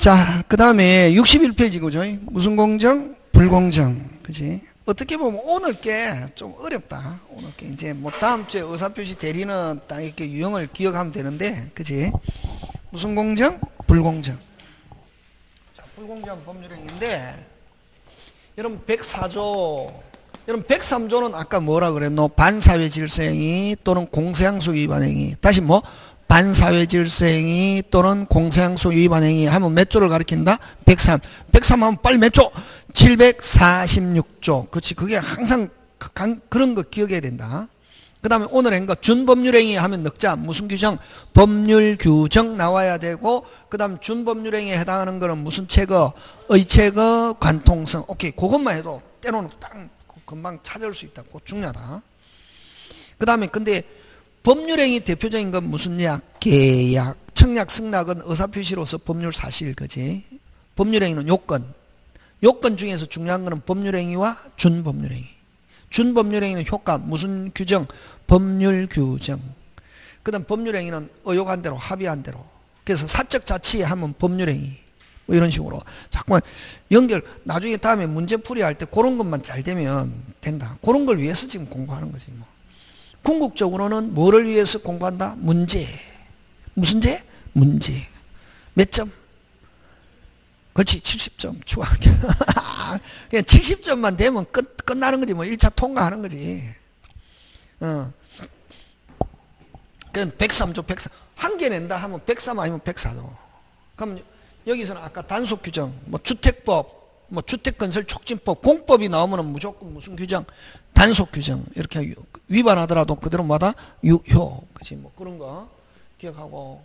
자, 그 다음에 61페이지 그죠? 무슨 공정? 불공정. 그지? 어떻게 보면 오늘 게 좀 어렵다. 오늘 게 이제 뭐 다음 주에 의사표시 대리는 딱 이렇게 유형을 기억하면 되는데, 그지? 무슨 공정? 불공정. 자, 불공정 법률행위인데, 여러분 104조, 여러분 103조는 아까 뭐라 그랬노? 반사회 질서행위 또는 공세항소 위반행위. 다시 뭐? 반사회 질서행위 또는 공세항소 위반 행위 하면 몇 조를 가리킨다? 103. 103 하면 빨리 몇 조? 746조. 그렇지. 그게 항상 그런 거 기억해야 된다. 그 다음에 오늘 한거 준법률행위 하면 넣자. 무슨 규정? 법률 규정 나와야 되고 그 다음 준법률행위에 해당하는 거는 무슨 체거? 의체거, 관통성. 오케이. 그것만 해도 때로는 딱 금방 찾을 수 있다. 그거 중요하다. 그 다음에 근데 법률행위 대표적인 건 무슨 약? 계약. 청약, 승낙은 의사표시로서 법률 사실, 그지? 법률행위는 요건. 요건 중에서 중요한 거는 법률행위와 준법률행위. 준법률행위는 효과, 무슨 규정? 법률 규정. 그 다음 법률행위는 의혹한 대로, 합의한 대로. 그래서 사적 자치에 하면 법률행위. 뭐 이런 식으로. 자꾸만 연결, 나중에 다음에 문제풀이 할 때 그런 것만 잘 되면 된다. 그런 걸 위해서 지금 공부하는 거지, 뭐. 궁극적으로는 뭐를 위해서 공부한다? 문제. 무슨 제? 문제. 몇 점? 그렇지 70점 추가 그냥 70점만 되면 끝, 끝나는 거지 뭐 1차 통과하는 거지 어. 그건 103조 103 한 개 낸다 하면 103 아니면 104조 그럼 여기서는 아까 단속 규정 뭐 주택법 뭐 주택건설 촉진법 공법이 나오면 무조건 무슨 규정? 단속 규정. 이렇게 위반하더라도 그대로 뭐다? 유효 그지 뭐 그런 거 기억하고.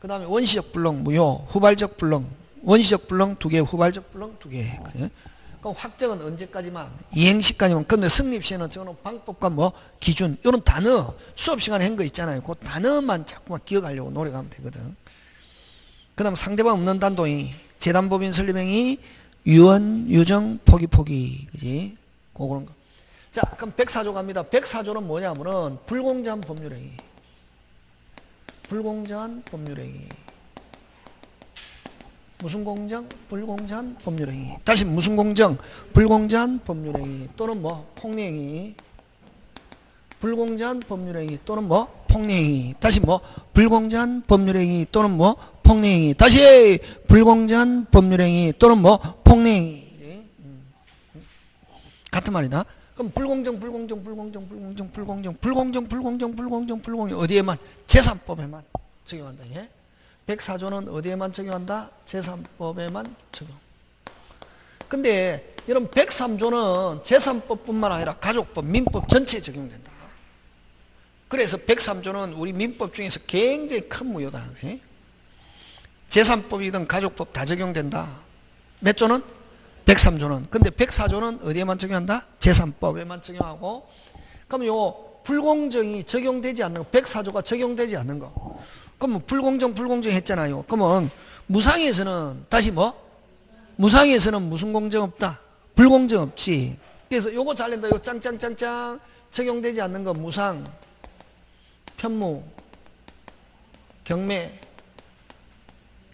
그 다음에 원시적 불능 무효 후발적 불능. 원시적 불능 두개 후발적 불능 두개. 그럼 확정은 언제까지만? 이행시까지만. 근데 승립시에는 저는 방법과 뭐 기준 이런 단어 수업 시간에 한 거 있잖아요. 그 단어만 자꾸만 기억하려고 노력하면 되거든. 그 다음 상대방 없는 단도이 재단법인 설립행위 유언 유정 포기 포기 그지 그런 거 자, 그럼 104조 갑니다. 104조는 뭐냐면은 불공정한 법률행위. 불공정한 법률행위. 무슨 공정? 불공정한 법률행위. 다시 무슨 공정? 불공정한 법률행위 또는 뭐 폭행위. 불공정한 법률행위 또는 뭐 폭행위. 다시 뭐 불공정한 법률행위 또는 뭐 폭행위. 다시 불공정한 법률행위 또는 뭐 폭행위. 같은 말이다. 그럼 불공정, 불공정, 불공정, 불공정, 불공정, 불공정, 불공정, 불공정, 불공정 어디에만 제3법에만 적용한다. 예? 104조는 어디에만 적용한다? 제3법에만 적용. 근데 여러분 103조는 제3법뿐만 아니라 가족법, 민법 전체에 적용된다. 그래서 103조는 우리 민법 중에서 굉장히 큰 무효다. 예? 제3법이든 가족법 다 적용된다. 몇 조는? 103조는. 근데 104조는 어디에만 적용한다? 제3법에만 적용하고 그럼 요 불공정이 적용되지 않는 거 104조가 적용되지 않는 거 그러면 불공정 불공정 했잖아요. 그러면 무상에서는 다시 뭐? 무상에서는 무슨 공정 없다? 불공정 없지. 그래서 요거 잘 낸다. 요 짱짱짱짱 적용되지 않는 거 무상 편무 경매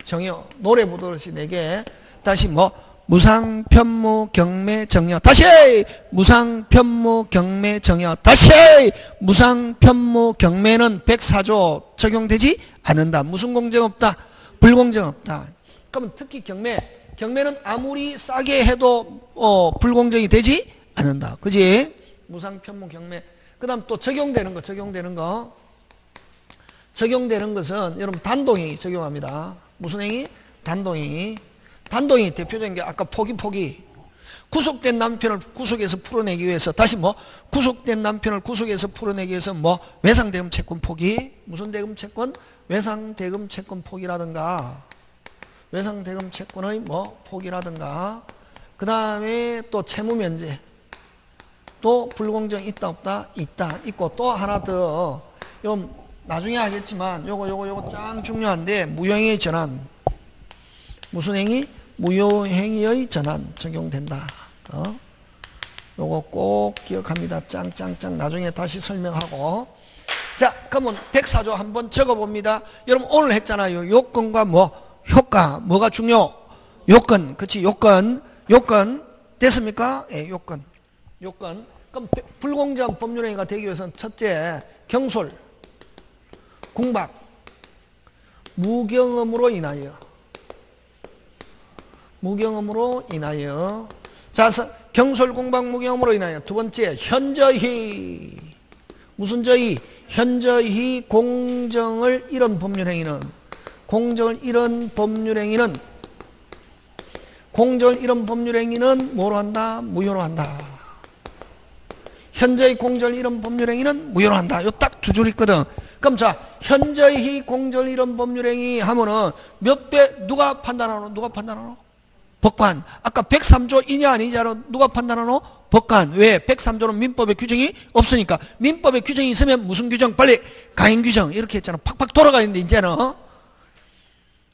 정여 노래 부르듯이 네개 다시 뭐 무상, 편무, 경매, 정여. 다시! 무상, 편무, 경매, 정여. 다시! 무상, 편무, 경매는 104조 적용되지 않는다. 무슨 공정 없다? 불공정 없다. 그러면 특히 경매. 경매는 아무리 싸게 해도 어, 불공정이 되지 않는다. 그지? 무상, 편무, 경매. 그 다음 또 적용되는 거, 적용되는 거. 적용되는 것은 여러분 단동행위 적용합니다. 무슨 행위? 단동행위. 단동이 대표적인 게 아까 포기 포기 구속된 남편을 구속에서 풀어내기 위해서 다시 뭐 구속된 남편을 구속에서 풀어내기 위해서 뭐 외상대금 채권 포기 무슨 대금 채권? 외상대금 채권 포기라든가. 외상대금 채권의 뭐 포기라든가. 그 다음에 또 채무 면제 또 불공정 있다 없다? 있다. 있고 또 하나 더. 요 나중에 하겠지만 요거 요거 요거 짱 중요한데 무형의 전환. 무슨 행위 무효행위의 전환 적용된다. 어? 요거 꼭 기억합니다. 짱짱짱 나중에 다시 설명하고 자 그러면 104조 한번 적어봅니다. 여러분 오늘 했잖아요. 요건과 뭐 효과 뭐가 중요? 요건, 그치, 요건, 요건, 됐습니까? 예, 요건, 요건. 그럼 불공정 법률행위가 되기 위해서는 첫째, 경솔, 궁박, 무경험으로 인하여, 무경험으로 인하여, 자, 경솔, 궁박, 무경험으로 인하여, 두 번째, 현저히, 무슨 저희, 현저히 공정을 잃은 법률 행위는, 공정을 잃은 법률 행위는 공정을 잃은 법률 행위는 뭐로 한다? 무효로 한다. 현저히 공정을 잃은 법률 행위는 무효로 한다. 요 딱 두 줄 있거든. 그럼 자, 현저히 공정을 잃은 법률 행위 하면은 몇 배 누가 판단하노? 누가 판단하노? 법관. 아까 103조 이냐 아니냐로 누가 판단하노? 법관. 왜? 103조는 민법에 규정이 없으니까. 민법에 규정이 있으면 무슨 규정? 빨리 가인 규정. 이렇게 했잖아. 팍팍 돌아가 있는데 이제는 어?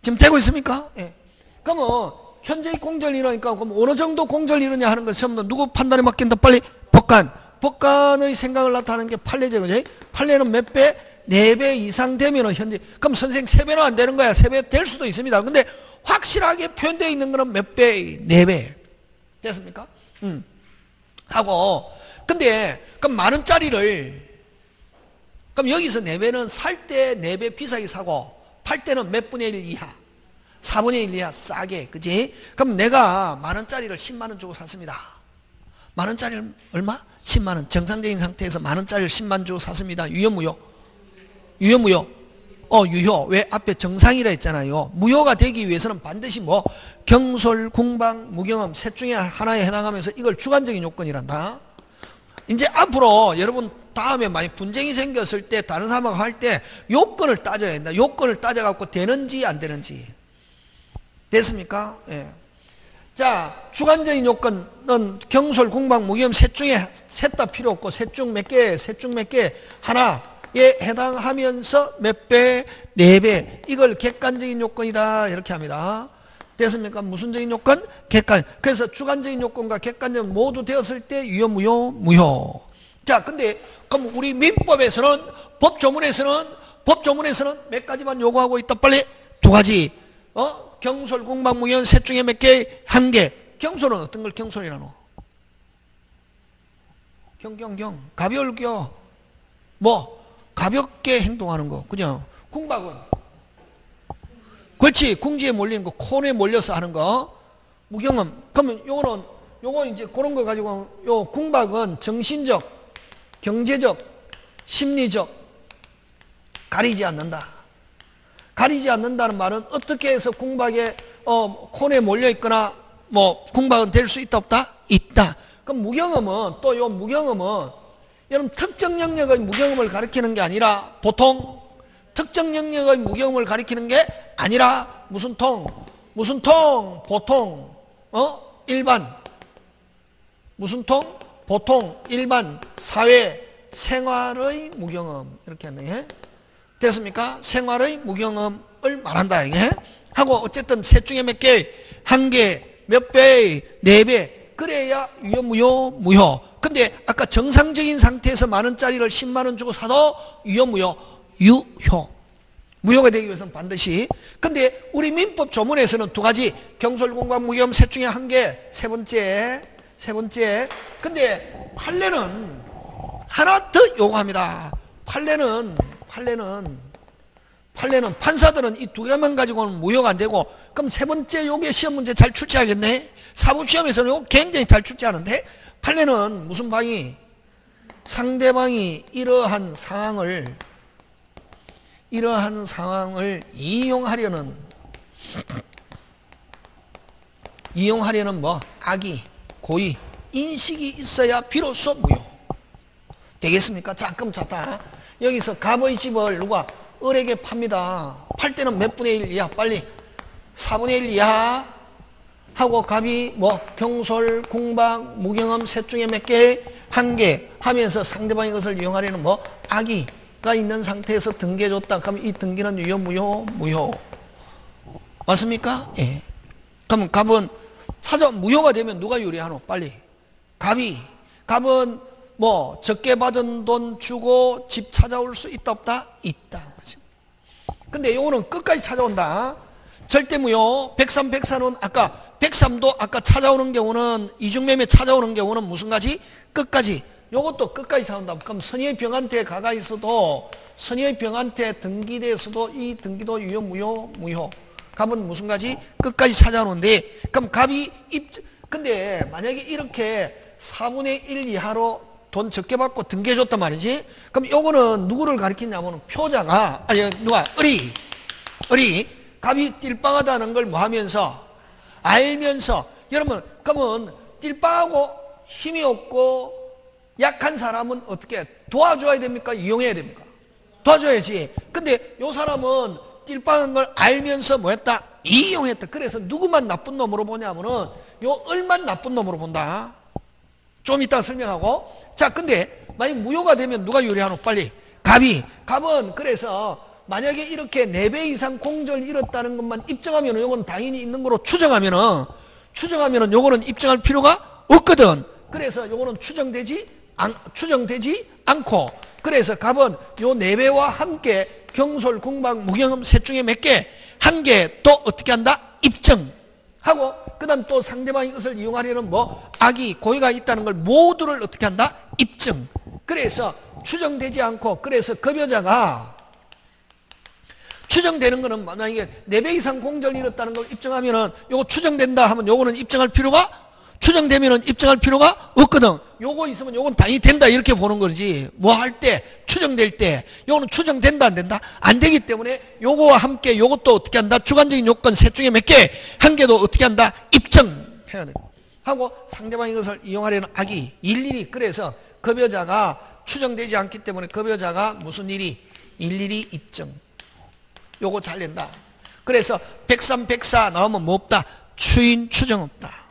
지금 되고 있습니까? 예. 그러면 현재의 공정을 이루니까 그럼 어느 정도 공정을 이루냐 하는 것은 누구 판단에 맡긴다 빨리 법관 법관의 생각을 나타내는 게 판례제 그죠? 판례는 몇 배? 네배 이상 되면 현재 그럼 선생 세 배는 안 되는 거야 세배될 수도 있습니다 근데 확실하게 표현되어 있는 거는 몇 배? 네배 됐습니까? 음. 하고 근데 그럼 만 원짜리를 그럼 여기서 네 배는 살때네배 비싸게 사고 팔 때는 몇 분의 1 이하 4분의 1 이하 싸게 그지? 그럼 내가 만 원짜리를 10만 원 주고 샀습니다 만 원짜리를 얼마? 10만 원 정상적인 상태에서 만 원짜리를 10만 주고 샀습니다 유효 무효? 유효 무효? 어 유효 왜? 앞에 정상이라 했잖아요 무효가 되기 위해서는 반드시 뭐 경솔, 궁방, 무경험 셋 중에 하나에 해당하면서 이걸 주관적인 요건이란다 이제 앞으로 여러분 다음에 많이 분쟁이 생겼을 때 다른 사람하고 할 때 요건을 따져야 된다 요건을 따져갖고 되는지 안 되는지 됐습니까? 예. 자, 주관적인 요건은 경솔, 공방, 무기험 셋 중에 셋 다 필요 없고 셋 중 몇 개, 셋 중 몇 개, 하나 에 해당하면서 몇 배, 네 배. 이걸 객관적인 요건이다. 이렇게 합니다. 됐습니까? 무슨적인 요건? 객관. 그래서 주관적인 요건과 객관적 모두 되었을 때 유효, 무효, 무효. 자, 근데 그럼 우리 민법에서는 법조문에서는 법조문에서는 몇 가지만 요구하고 있다. 빨리 두 가지. 어? 경솔, 공방무연 셋 중에 몇 개? 한 개. 경솔은 어떤 걸 경솔이라노? 경경경. 가벼울겨. 뭐? 가볍게 행동하는 거. 그죠? 궁박은? 그렇지. 궁지에 몰리는 거. 콘에 몰려서 하는 거. 무경험. 그러면 요거는, 요거 이제 그런 거 가지고, 요 궁박은 정신적, 경제적, 심리적, 가리지 않는다. 가리지 않는다는 말은 어떻게 해서 궁박에 어, 콘에 몰려 있거나 뭐 궁박은 될 수 있다 없다? 있다. 그럼 무경험은 또 요 무경험은 여러분 특정 영역의 무경험을 가리키는 게 아니라 보통 특정 영역의 무경험을 가리키는 게 아니라 무슨 통 무슨 통 보통 어 일반 무슨 통 보통 일반 사회 생활의 무경험 이렇게 하네. 됐습니까? 생활의 무경험을 말한다 이게 하고 어쨌든 셋 중에 몇 개? 한 개, 몇 배, 네 배. 그래야 유효, 무효, 무효. 근데 아까 정상적인 상태에서 만 원짜리를 10만 원 주고 사도 유효, 무효, 유효. 무효가 되기 위해서는 반드시. 근데 우리 민법 조문에서는 두 가지 경솔공과 무겸 셋 중에 한 개. 세 번째, 세 번째. 근데 판례는 하나 더 요구합니다. 판례는 판례는 판례는 판사들은 이 두 개만 가지고는 무효가 안 되고 그럼 세 번째 요게 시험 문제 잘 출제하겠네? 사법시험에서는 요 굉장히 잘 출제하는데 판례는 무슨 방이? 상대방이 이러한 상황을 이러한 상황을 이용하려는 이용하려는 뭐? 악의 고의 인식이 있어야 비로소 무효. 되겠습니까? 자 그럼 자다. 여기서 갑의 집을 누가? 을에게 팝니다. 팔 때는 몇 분의 1 이하? 빨리 4분의 1 이하 하고 갑이 뭐 경솔, 궁방, 무경험 셋 중에 몇 개? 한 개 하면서 상대방이 것을 이용하려는 뭐 악의가 있는 상태에서 등기해줬다. 그러면 이 등기는 유효, 무효, 무효. 맞습니까? 예. 그러면 갑은 찾아 무효가 되면 누가 유리하노? 빨리. 갑이. 갑은 뭐 적게 받은 돈 주고 집 찾아올 수 있다 없다? 있다. 근데 요거는 끝까지 찾아온다. 절대무효 103, 104는 아까 103도 아까 찾아오는 경우는 이중매매 찾아오는 경우는 무슨 가지? 끝까지. 요것도 끝까지 찾아온다. 그럼 선의의 병한테 가가 있어도 선의의 병한테 등기돼서도 이 등기도 유효 무효 무효. 값은 무슨 가지? 끝까지 찾아오는데 그럼 값이 입 근데 만약에 이렇게 4분의 1 이하로 돈 적게 받고 등기해줬단 말이지? 그럼 요거는 누구를 가리키냐면 표자가 아니 누가? 을이 을이 값이 띨빵하다는 걸 뭐 하면서 알면서 여러분 그러면 띨빵하고 힘이 없고 약한 사람은 어떻게 도와줘야 됩니까? 이용해야 됩니까? 도와줘야지. 근데 요 사람은 띨빵한 걸 알면서 뭐 했다? 이용했다. 그래서 누구만 나쁜 놈으로 보냐면은 요 을만 나쁜 놈으로 본다. 좀 이따 설명하고. 자, 근데 만약 무효가 되면 누가 유리하노? 빨리. 갑이. 갑은 그래서 만약에 이렇게 4배 이상 공절을 잃었다는 것만 입증하면 요건 당연히 있는 거로 추정하면은 추정하면은 요거는 입증할 필요가 없거든. 그래서 요거는 추정되지 안, 추정되지 않고 그래서 갑은 요 4배와 함께 경솔, 궁방, 무경험 셋 중에 몇 개? 한 개 또 어떻게 한다? 입증하고 그 다음 또 상대방이 것을 이용하려는 뭐 악이 고의가 있다는 걸 모두를 어떻게 한다? 입증 그래서 추정되지 않고 그래서 급여자가 추정되는 거는 만약에 4배 이상 공절을 잃었다는 걸 입증하면은 요거 추정된다 하면 요거는 입증할 필요가 추정되면은 입증할 필요가 없거든. 요거 있으면 요건 당연히 된다 이렇게 보는 거지. 뭐 할 때 추정될 때 요거는 추정된다 안 된다? 안 되기 때문에 요거와 함께 요것도 어떻게 한다? 주관적인 요건 셋 중에 몇 개? 한 개도 어떻게 한다? 입증해야 돼. 하고 상대방이 것을 이용하려는 악이 일일이 그래서 급여자가 추정되지 않기 때문에 급여자가 무슨 일이 일일이 입증. 요거 잘 낸다. 그래서 103, 104 나오면 뭐 없다? 추인, 추정 없다.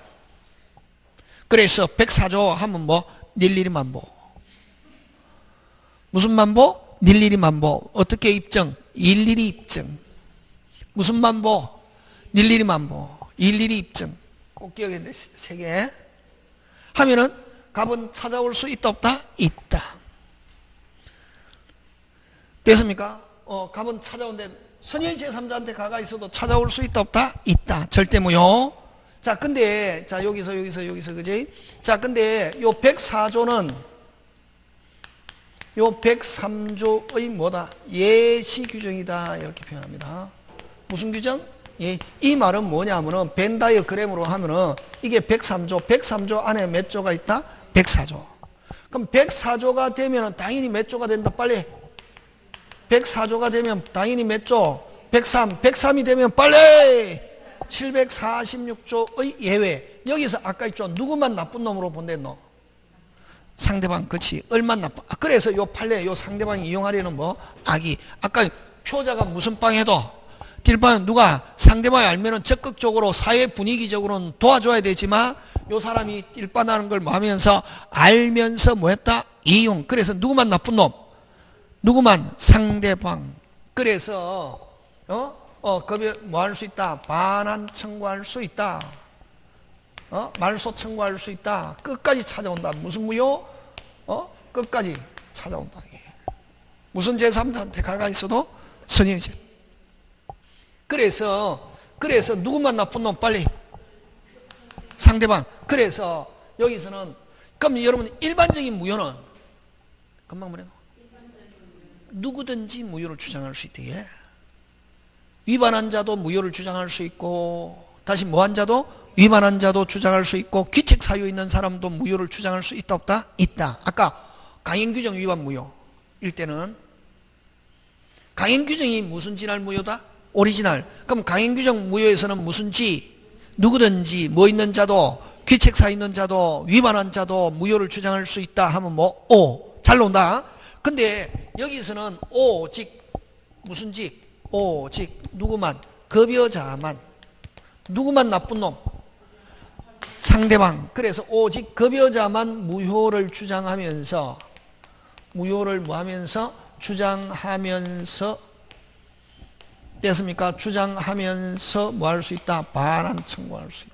그래서 104조 하면 뭐? 일일이 만보. 무슨 만보? 일일이 만보. 어떻게 입증? 일일이 입증. 무슨 만보? 일일이 만보. 일일이 입증. 꼭 기억해야 돼. 세 개. 하면은 갑은 찾아올 수 있다 없다? 있다. 됐습니까? 어, 갑은 찾아온데 선의 제3자한테 가가 있어도 찾아올 수 있다 없다? 있다. 절대 무효. 자, 근데 자, 여기서 여기서 여기서 그지? 자, 근데 요 104조는 요 103조의 뭐다? 예시 규정이다. 이렇게 표현합니다. 무슨 규정? 예, 이 말은 뭐냐면은 벤 다이어그램으로 하면은 이게 103조, 103조 안에 몇 조가 있다? 104조. 그럼 104조가 되면은 당연히 몇 조가 된다? 빨리 104조가 되면 당연히 몇 조? 103. 103이 되면 빨리 746조의 예외. 여기서 아까 있죠. 누구만 나쁜 놈으로 너. 상대방 그렇지. 얼만 나빠. 아, 그래서 요 판례 요 상대방이 이용하려는 뭐 악이. 아까 표자가 무슨 빵 해도 딜빵 누가 상대방이 알면은 적극적으로 사회 분위기적으로는 도와줘야 되지만 요 사람이 딜빵하는 걸 뭐 하면서 알면서 뭐 했다? 이용. 그래서 누구만 나쁜 놈? 누구만 상대방. 그래서 어? 어, 급여 뭐할 수 있다? 반환 청구할 수 있다. 어? 말소 청구할 수 있다. 끝까지 찾아온다. 무슨 무효? 어? 끝까지 찾아온다. 무슨 제3자한테 가가 있어도 선의제. 그래서 그래서 누구만 나쁜 놈 빨리 상대방. 그래서 여기서는 그럼 여러분 일반적인 무효는 금방 뭐래 누구든지 무효를 주장할 수 있대. 위반한 자도 무효를 주장할 수 있고 다시 뭐한 자도 위반한 자도 주장할 수 있고 귀책 사유 있는 사람도 무효를 주장할 수 있다 없다? 있다. 아까 강행 규정 위반 무효 일 때는 강행 규정이 무슨 지날 무효다? 오리지널. 그럼 강행 규정 무효에서는 무슨 지? 누구든지 뭐 있는 자도 귀책 사유 있는 자도 위반한 자도 무효를 주장할 수 있다 하면 뭐 오. 잘 논다. 근데 여기서는 오직 무슨 직? 오직 누구만 급여자만 누구만 나쁜 놈 상대방 그래서 오직 급여자만 무효를 주장하면서 무효를 뭐 하면서 주장하면서 됐습니까? 주장하면서 뭐 할 수 있다? 반환 청구할 수 있다.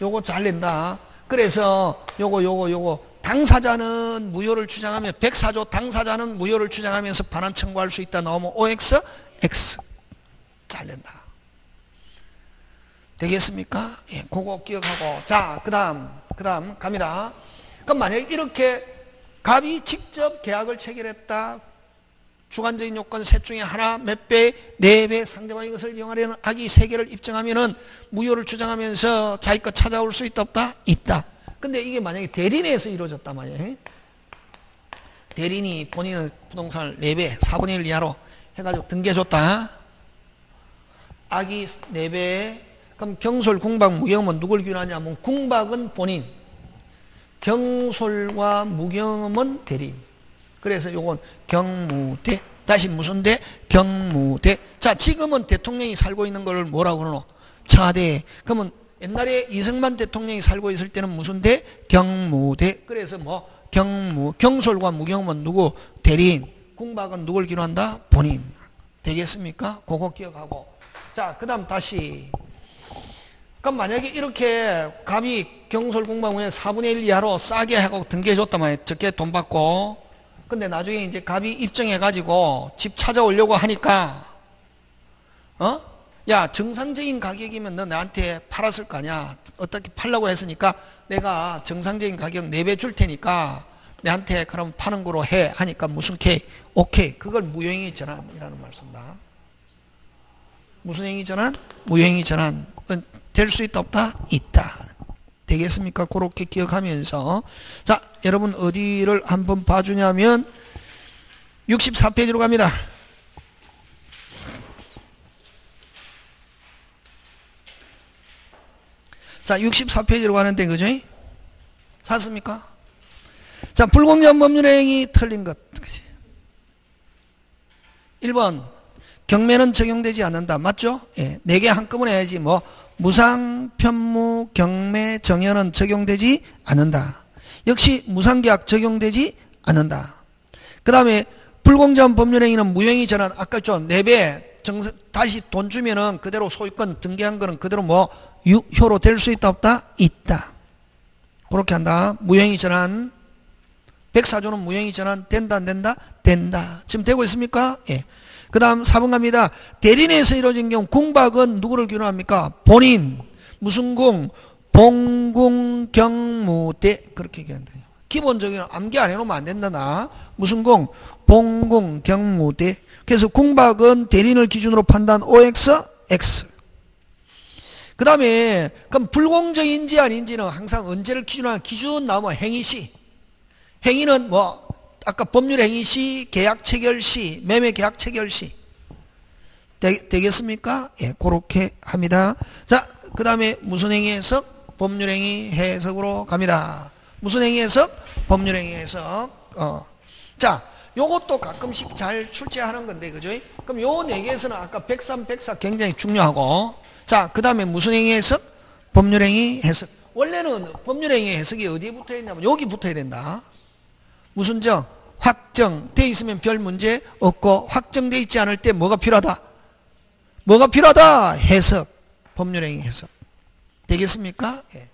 요거 잘 낸다. 그래서 요거 요거 요거 당사자는 무효를 주장하며 104조 당사자는 무효를 주장하면서 반환 청구할 수 있다 나오면 OX X 잘 낸다. 되겠습니까? 예, 그거 기억하고. 자, 그 다음, 그 다음 갑니다. 그럼 만약에 이렇게 갑이 직접 계약을 체결했다. 주관적인 요건 셋 중에 하나, 몇 배, 네 배, 상대방이 이것을 이용하려는 악의 세 개를 입증하면은 무효를 주장하면서 자기 것 찾아올 수 있다, 없다? 있다. 근데 이게 만약에 대리내에서 이루어졌단 말이에요. 대리인이 본인의 부동산을 4배, 4분의 1 이하로 해가지고 등기해줬다. 악이 4배, 그럼 경솔, 궁박, 무경험은 누굴 규율하냐면 궁박은 본인, 경솔과 무경험은 대리인. 그래서 요건 경무대. 다시 무슨 대? 경무대. 자, 지금은 대통령이 살고 있는 걸 뭐라고 그러노? 차대. 그러면 옛날에 이승만 대통령이 살고 있을 때는 무슨 대? 경무대. 그래서 뭐 경무, 경솔과 무경험은 누구? 대리인. 궁박은 누굴 기록한다? 본인. 되겠습니까? 그거 기억하고. 자, 그 다음 다시. 그럼 만약에 이렇게 갑이 경솔 공방후에 4분의 1 이하로 싸게 하고 등기해줬단 말이에요. 적게 돈 받고. 근데 나중에 이제 갑이 입증해가지고 집 찾아오려고 하니까, 어? 야, 정상적인 가격이면 너 나한테 팔았을 거 아니야. 어떻게 팔라고 했으니까 내가 정상적인 가격 4배 줄 테니까 내한테 그럼 파는 거로 해. 하니까 무슨 K? 오케이. 그걸 무효행위 전환이라는 말씀다. 무슨 행위 전환? 무효행위 전환. 될 수 있다 없다? 있다. 되겠습니까? 그렇게 기억하면서 자 여러분 어디를 한번 봐주냐면 64페이지로 갑니다. 자 64페이지로 가는데 그죠? 샀습니까? 자 불공정 법률행위 틀린 것 1번 경매는 적용되지 않는다. 맞죠? 예, 4개 한꺼번에 해야지 뭐 무상, 편무, 경매, 정연은 적용되지 않는다. 역시 무상계약 적용되지 않는다. 그 다음에 불공정 법률행위는 무효행위 전환 아까 좀 4배 정상, 다시 돈 주면은 그대로 소유권 등기한 거는 그대로 뭐 유효로 될 수 있다 없다? 있다. 그렇게 한다. 무효행위 전환 백사조는 무효행위 전환 된다 안 된다? 된다. 지금 되고 있습니까? 예. 그 다음 4번 갑니다. 대리인에서 이루어진 경우 궁박은 누구를 규정합니까? 본인. 무슨 궁? 봉궁 경무대 그렇게 얘기한다. 기본적인 암기 안 해놓으면 안 된다 나. 무슨 궁? 봉궁 경무대. 그래서 궁박은 대리인을 기준으로 판단 OX, X. 그 다음에 그럼 불공정인지 아닌지는 항상 언제를 기준으로 기준 나오면 행위시. 행위는 뭐 아까 법률 행위 시, 계약 체결 시, 매매 계약 체결 시. 되, 겠습니까 예, 그렇게 합니다. 자, 그 다음에 무슨 행위 해석? 법률 행위 해석으로 갑니다. 무슨 행위 해석? 법률 행위 해석. 어. 자, 요것도 가끔씩 잘 출제하는 건데, 그죠? 그럼 요 네 개에서는 아까 103, 104 굉장히 중요하고, 자, 그 다음에 무슨 행위 해석? 법률 행위 해석. 원래는 법률 행위 해석이 어디에 붙어 있냐면 여기 붙어야 된다. 무슨 정? 확정돼 있으면 별 문제 없고 확정돼 있지 않을 때 뭐가 필요하다? 뭐가 필요하다? 해석. 법률행위 해석. 되겠습니까? 예.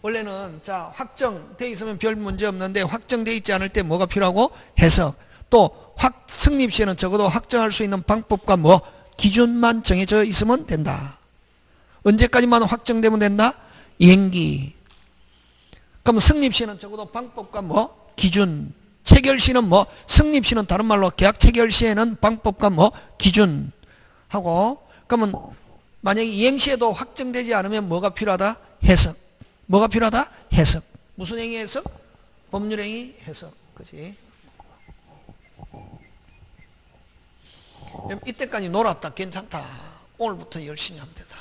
원래는 자 확정돼 있으면 별 문제 없는데 확정돼 있지 않을 때 뭐가 필요하고 해석. 또 확, 승립 시에는 적어도 확정할 수 있는 방법과 뭐 기준만 정해져 있으면 된다. 언제까지만 확정되면 된다? 연기. 그럼 승립 시에는 적어도 방법과 뭐 기준 체결 시는 뭐 승립 시는 다른 말로 계약 체결 시에는 방법과 뭐 기준 하고 그러면 만약에 이행 시에도 확정되지 않으면 뭐가 필요하다? 해석. 뭐가 필요하다? 해석. 무슨 행위 해석? 법률 행위 해석. 그지? 이때까지 놀았다. 괜찮다. 오늘부터 열심히 하면 된다.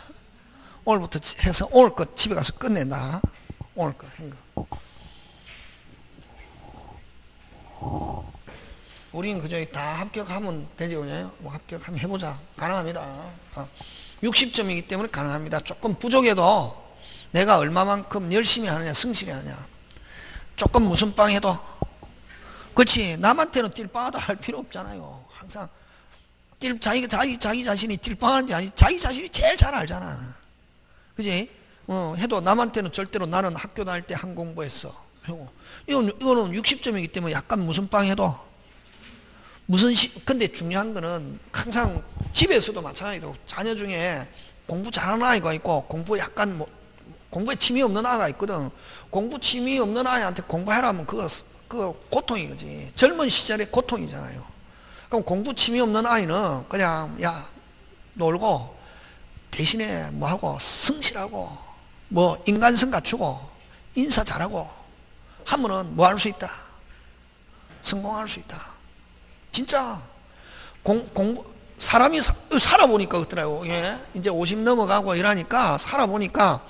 오늘부터 해서 오늘 것 집에 가서 끝낸다. 오늘 거한 거. 우리는 그저 다 합격하면 되지 그냥 뭐 합격하면 해보자. 가능합니다. 60점이기 어. 때문에 가능합니다. 조금 부족해도 내가 얼마만큼 열심히 하느냐 성실히 하느냐. 조금 무슨 빵 해도. 그렇지. 남한테는 띨빵하다 할 필요 없잖아요. 항상 띨 자기 자기 자기 자신이 띨빵하는지 아니 자기 자신이 제일 잘 알잖아 그지 어, 해도 남한테는 절대로 나는 학교 다닐 때 한 공부했어 이건, 이거는 60점이기 때문에 약간 무슨 빵 해도 무슨 시, 근데 중요한 거는 항상 집에서도 마찬가지로 자녀 중에 공부 잘하는 아이가 있고 공부 약간 뭐 공부에 취미 없는 아이가 있거든. 공부 취미 없는 아이한테 공부해라면 그거 그 고통이 거지. 젊은 시절에 고통이잖아요. 그럼 공부 취미 없는 아이는 그냥 야 놀고 대신에 뭐 하고 성실하고 뭐 인간성 갖추고 인사 잘하고 하면은 뭐 할 수 있다. 성공할 수 있다. 진짜 공, 공 사람이 사, 살아보니까 그렇더라고. 예. 이제 50 넘어가고 이러니까 살아보니까